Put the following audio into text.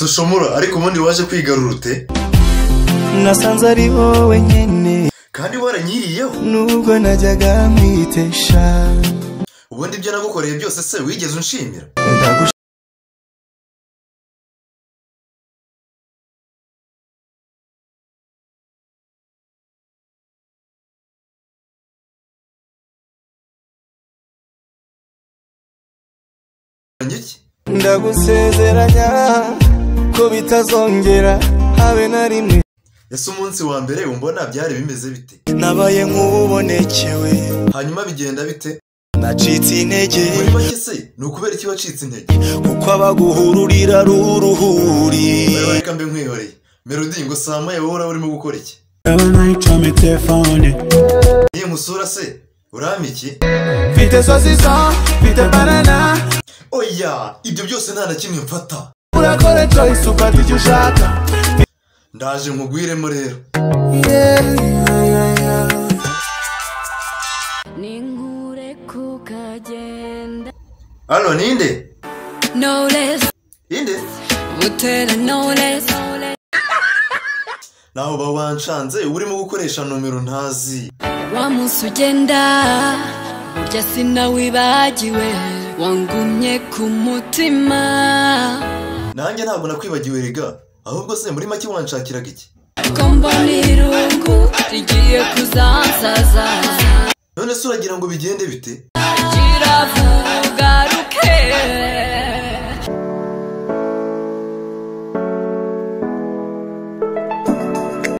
dushomora ariko ubundi waje kwigarura ute nasanze ari wowe nyene kandi waranyiriyeho? Nubwo najyaga mwitesha. Ubundi ibyo nagukoreye byose se wigeze unshimira? Ndagusezeranya. Ko bitazongera habe na rimwe. Ese umunsi wa mbere umbona byari bimeze bite? Nabaye nk'ubonekewe hanyuma bigenda bite? Nacitse intege. Muri make se ni ukubera iki wacitse intege? Kuko abaguhururira ari uruhuri Rero reka mbe nkwihoreye melody ngo saa moya wowe uraba urimo gukora iki? Ndabona icomye telefone niyo nkusura se? Urama iki? Mfite sosiso mfite banana. Oya ibyo byose nta na kimwe mfata. Urakora choice ufata icyo ushaka. Ndaje nkugwiremo rero ninkure kukagenda hano ninde? Knowless inde? Butera knowless naho uba wanshanze uba urimo gukoresha nomero ntazi. Wa munsi ugenda burya sinawibagiwe. Wangumye ku mutima. Nanjye ntabwo nakwibagiwe rega. Ahubwo se muri make wanshakiraga iki? None se uragira ngo bigende bite?